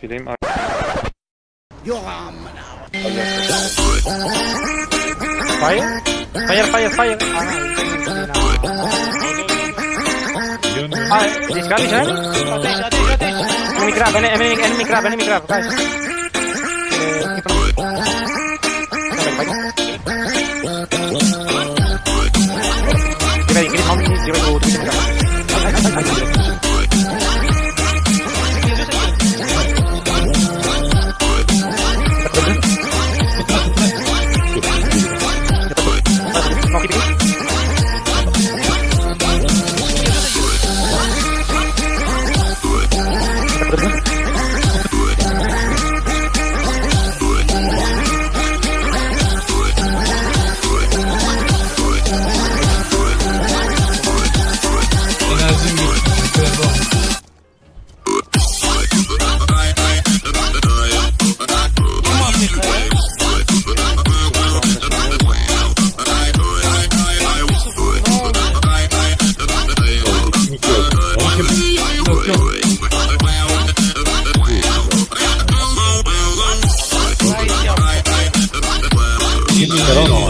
Fileyim. Fire? Fire, fire, fire. Ah, this guy is right? Enemy crab, enemy, enemy, enemy crab, enemy crab, guys. Do it, do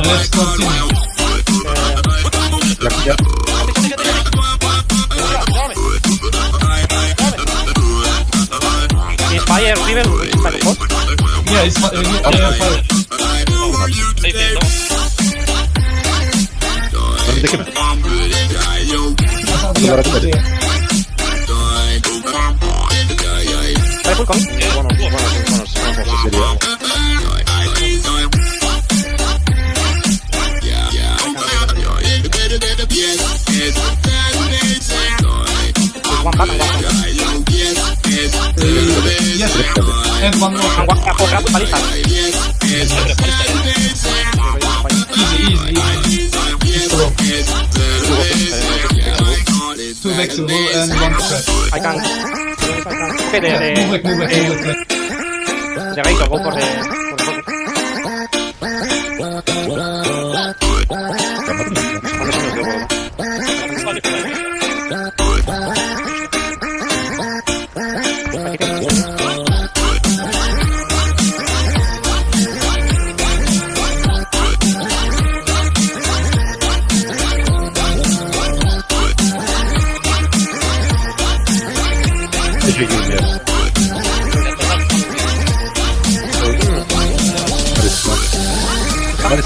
let's continue. Yep, yep. Is fire even like hot? Yeah, it's uh, yeah, yeah, fire. Take it. Sebentar aja tadi. Saya pun kami. Two. I go for the, for the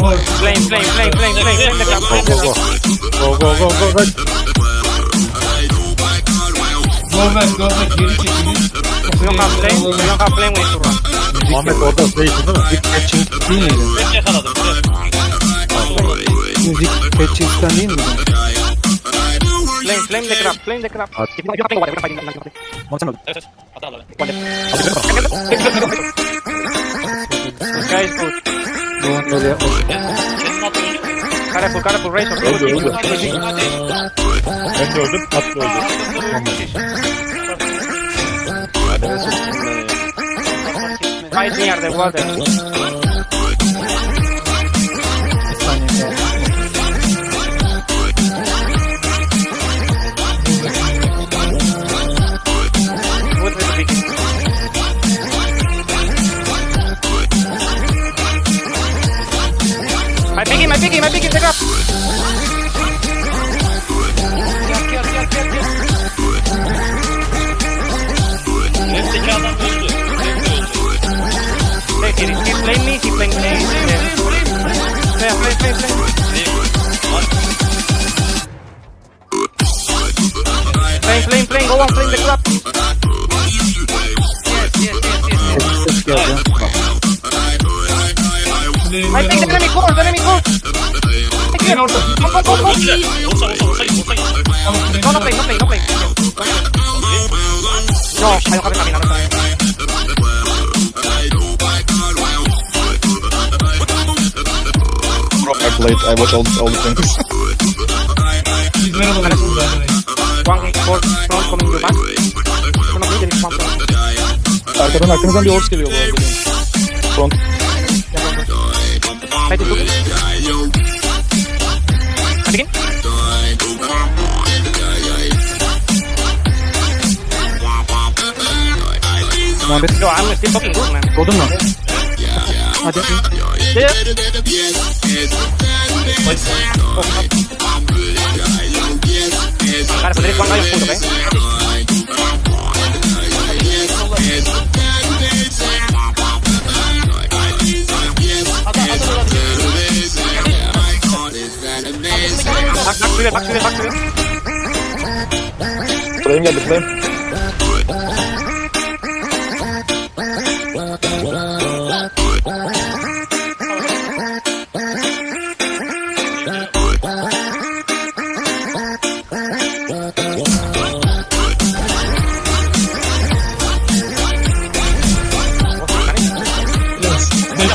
amor. Flame, flame, flame, flame, flame, flame da capoeira. Go, go, go, go, go, go. Go back, go back, get it, get it. Não ka flame, não ka flame with you. Mame todo sei, não, big catching. Music catching tá lindo. Flame, flame the crap, flame the crap. Guys, good. melee. Karabul, Karabul, Razor. Öldü, öldü. Ben de öldüm, Atlı öldü. Olmadı. Kaydın yerde, bu arada. principe inglese. Fai, fai, fai, fai. Playing, playing, playing, go on, playing the club. Yes, yes, yes, yes. yes. I think the enemy core, the enemy core. Go, go, go, go. No, no play, no play, no play. No, I don't have a stamina, no stamina. late. I watch all, all the things. One for front coming to back. Şuna bir gelin front. Arkadan arkanızdan bir horse geliyor bu arada. Front. Hadi tutun. Hadi gel. Muhabbet. Yo, I'm Yep. Cara, poderia. Back, back to it, back to back to the.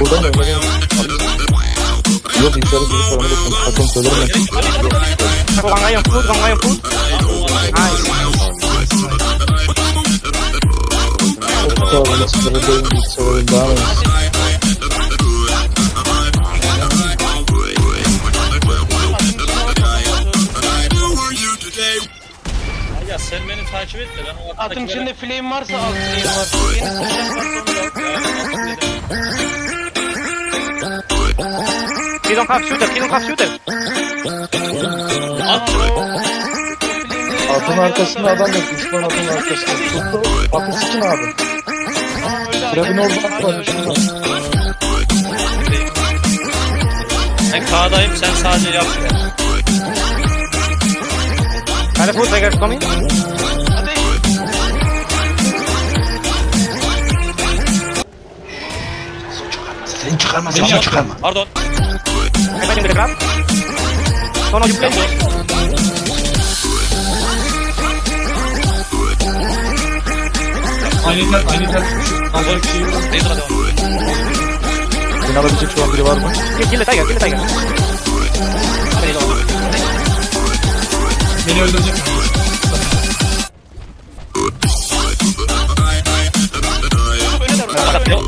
我跟你说呀，有几条鱼可能都从从水里面出来了。放那去，放那去。Arkadakilere- içinde flame varsa al flame var. He don't have shooter, he don't have shooter. At. Atın arkasında adam yok. Düşman atın arkasında. Tuttu. Atın sikin abi. Trabin oradan var. Ben K'dayım sen sadece yap. Got a foot, Tiger's coming. Beni çıkarma. Pardon. With the crab. No, no, you play. Tel. Fazla bir şey. Razor'a devam. Beni alabilecek şu an biri var mı? The tiger, kill the tiger. Beni öldürecek.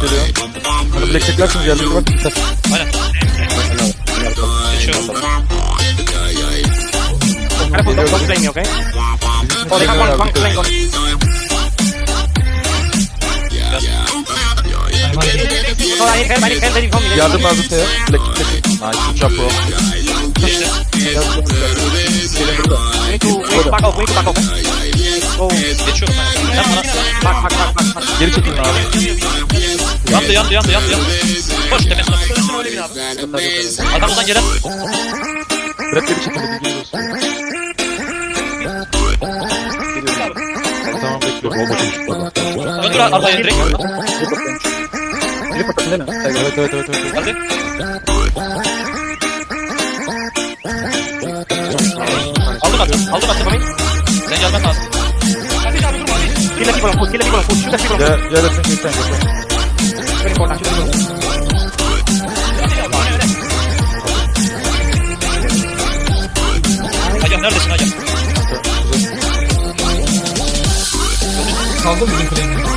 geliyor. Hani black çeklersin diğerlerine bak. Aynen. Geçiyorum. Ahora pongo un plane, ¿ok? O deja con un plane con... Yardım lazım Teo. Black Black. Nice. Uçak bro. Beni tu, beni tu bakalım, beni tu bakalım. Oh, Geçiyorum ben. Sen bana. back, back, back, back, back. Geri çekilin abi. Yandı yandı yandı yandı yandı. Koş tepesine. Tepesine öyle bin abi. Arkamızdan gelen. Trap geri çekilin. Bilginiz olsun. Tamam bekliyorum. Öldür arkaya direkt. Klip atın değil mi? Evet evet evet. evet. Hadi. Aldım attım. Aldım attım. Sen gelmen lazım. Kill the people, push, kill the people, push, shoot the people. Gel, gel Esin Gülten gel. Very important, shoot abi öne öne. Hacan neredesin Hacan? Kaldı mı bizim flame'in?